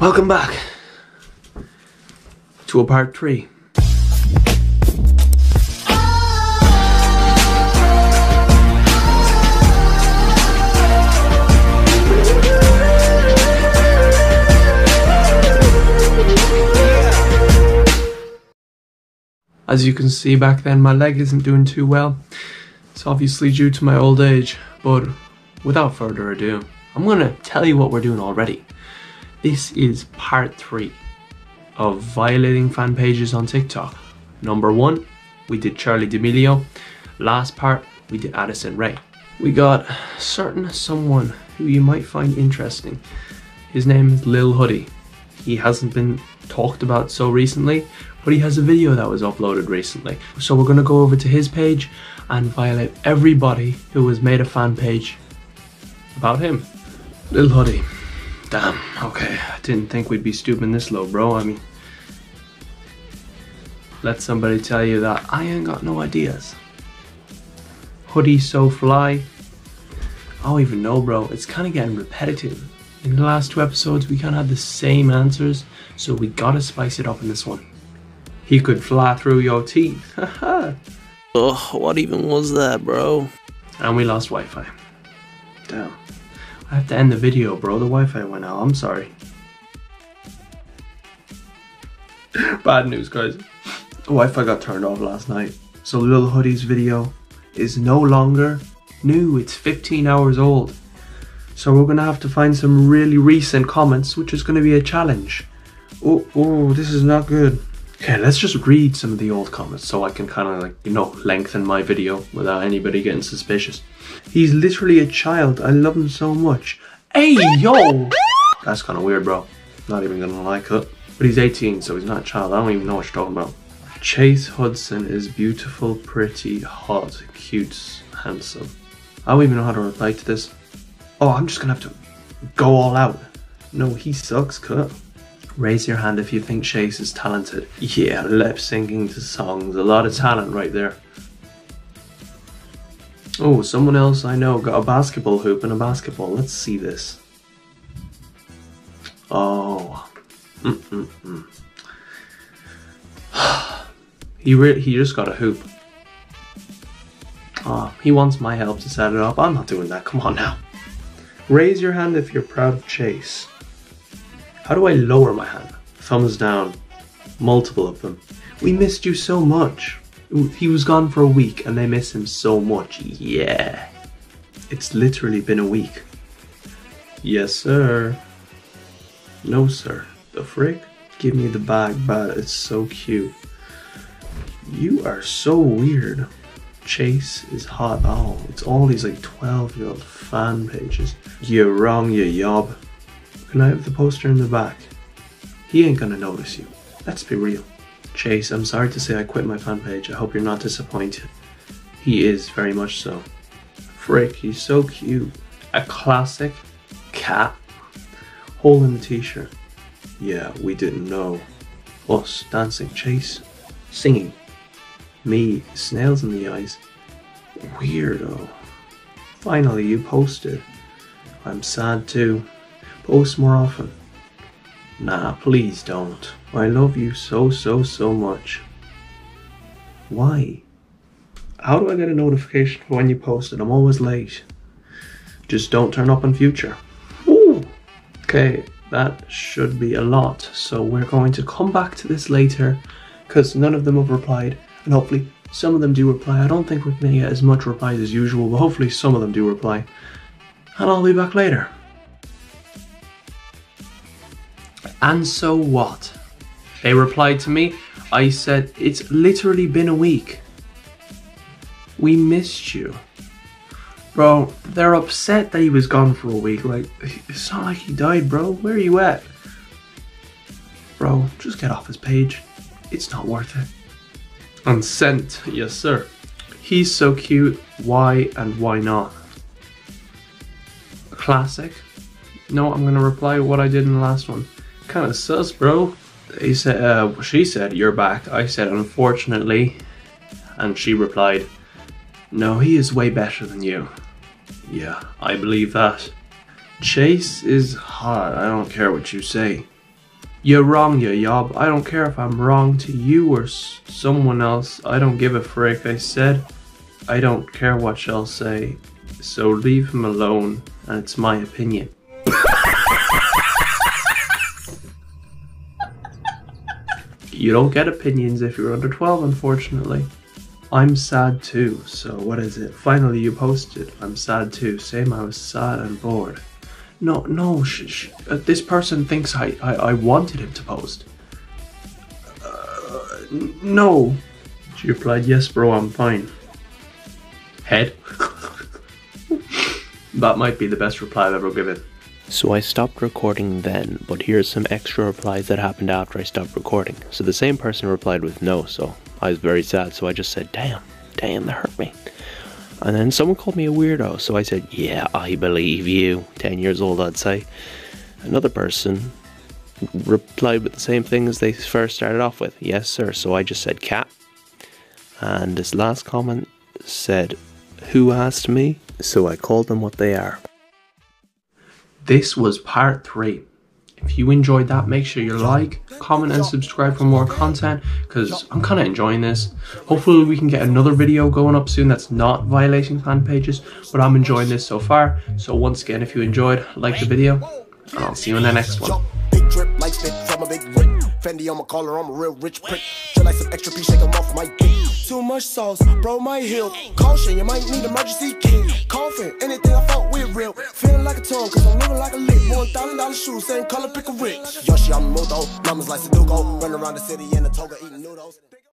Welcome back to a part three. As you can see back then, my leg isn't doing too well. It's obviously due to my old age, but without further ado, I'm gonna tell you what we're doing already. This is part three of violating fan pages on TikTok. Number one, we did Charli D'Amelio. Last part, we did Addison Rae. We got certain someone who you might find interesting. His name is Lil Huddy. He hasn't been talked about so recently, but he has a video that was uploaded recently. So we're gonna go over to his page and violate everybody who has made a fan page about him. Lil Huddy. Damn, okay. I didn't think we'd be stooping this low, bro. I mean, let somebody tell you that I ain't got no ideas. Huddy so fly. I don't even know, bro. It's kind of getting repetitive. In the last two episodes, we kind of had the same answers, so we gotta spice it up in this one. He could fly through your teeth. Haha. Ugh, what even was that, bro? and we lost Wi-Fi. Damn. I have to end the video, bro. The Wi-Fi went out. I'm sorry. Bad news, guys. The Wi-Fi got turned off last night. So Lil Huddy's video is no longer new. It's 15 hours old. So we're gonna have to find some really recent comments, which is gonna be a challenge. Oh, oh, this is not good. Okay, let's just read some of the old comments so I can kind of like, you know, lengthen my video without anybody getting suspicious. He's literally a child. I love him so much. Hey, yo! That's kind of weird, bro. Not even gonna like it. But he's 18, so he's not a child. I don't even know what you're talking about. Chase Hudson is beautiful, pretty, hot, cute, handsome. I don't even know how to reply to this. Oh, I'm just gonna have to go all out. No, he sucks, cut. Raise your hand if you think Chase is talented. Yeah, lip syncing to songs. A lot of talent right there. Oh, someone else I know got a basketball hoop and a basketball. Let's see this. Oh. Mm-mm-mm. he, re- he just got a hoop. Oh, he wants my help to set it up. I'm not doing that. Come on now. Raise your hand if you're proud of Chase. How do I lower my hand? Thumbs down. Multiple of them. We missed you so much. He was gone for a week and they miss him so much. Yeah. It's literally been a week. Yes, sir. No, sir. The frick? Give me the bag, but it's so cute. You are so weird. Chase is hot. Oh, it's all these like 12 year old fan pages. You're wrong, you yob. Can I have the poster in the back? He ain't gonna notice you. Let's be real. Chase, I'm sorry to say I quit my fan page. I hope you're not disappointed. He is, very much so. Frick, he's so cute. A classic cat. Hole in the t shirt. Yeah, we didn't know. Us dancing, Chase. Singing. Me, snails in the eyes. Weirdo. Finally, you posted. I'm sad too. Post more often. Nah, please don't. I love you so, so, so much. Why? How do I get a notification for when you post it? I'm always late. Just don't turn up in future. Ooh. Okay, that should be a lot. So we're going to come back to this later because none of them have replied, and hopefully some of them do reply. I don't think we're going to get as much replies as usual, but hopefully some of them do reply. And I'll be back later. And so what? They replied to me. I said, It's literally been a week. We missed you. Bro, they're upset that he was gone for a week. Like, it's not like he died, bro. Where are you at? Bro, just get off his page. It's not worth it. And sent, yes, sir. He's so cute. Why and why not? Classic. No, I'm gonna reply what I did in the last one. Kind of sus, bro. He said, uh, she said, "You're back." I said, "Unfortunately," and she replied, "No, he is way better than you." Yeah, I believe that. Chase is hot. I don't care what you say. You're wrong, you yob. I don't care if I'm wrong to you or someone else. I don't give a frick. I said I don't care what she'll say. So leave him alone, and it's my opinion. You don't get opinions if you're under 12, unfortunately. I'm sad too, so what is it? Finally, you posted. I'm sad too. Same, I was sad and bored. No, no, sh- sh- uh, this person thinks I, I, I wanted him to post. Uh, n- no. She replied, Yes, bro, I'm fine. Head. that might be the best reply I've ever given. So I stopped recording then, but here's some extra replies that happened after I stopped recording. So the same person replied with no, so I was very sad, so I just said, damn, damn, that hurt me. And then someone called me a weirdo, so I said, yeah, I believe you. 10 years old, I'd say. Another person replied with the same thing as they first started off with, yes, sir. So I just said, cat. And this last comment said, who asked me? So I called them what they are. This was part three. If you enjoyed that, make sure you like, comment, and subscribe for more content because I'm kind of enjoying this. Hopefully, we can get another video going up soon that's not violating fan pages, but I'm enjoying this so far. So, once again, if you enjoyed, like the video, and I'll see you in the next one. Big drip like from a big. Fendi on my collar, I'm a real rich prick. Some extra piece, shake off my. Too much sauce, bro, my heel. Caution, you might need emergency kit. Coughing, anything I fought with real. Feeling like a tongue, cause I'm living like a lick. One thousand dollar shoes, same color, pick a rich. Yoshi, I'm Mudo. Numbers like Sudoku. Run around the city in a toga, eating noodles.